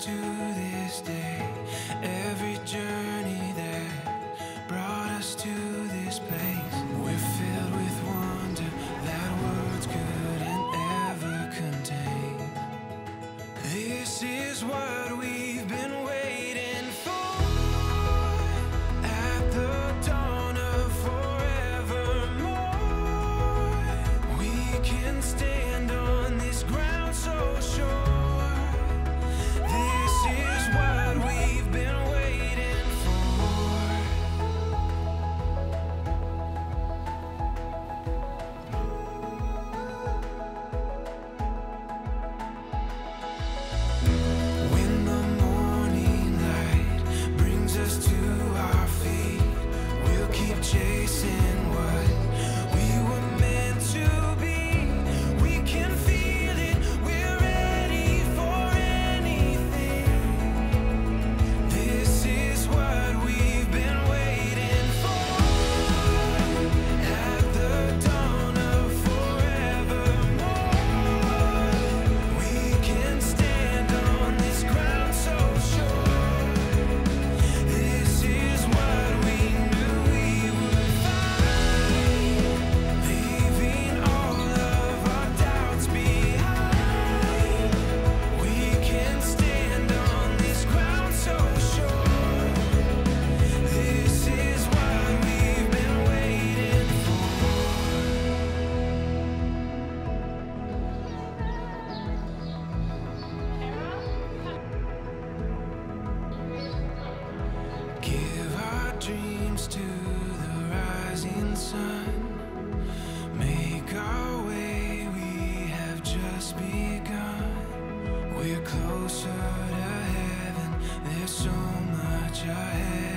to this day. Every journey that brought us to this place. We're filled with wonder that words couldn't ever contain. This is why. give our dreams to the rising sun. Make our way, we have just begun. We're closer to heaven, there's so much ahead.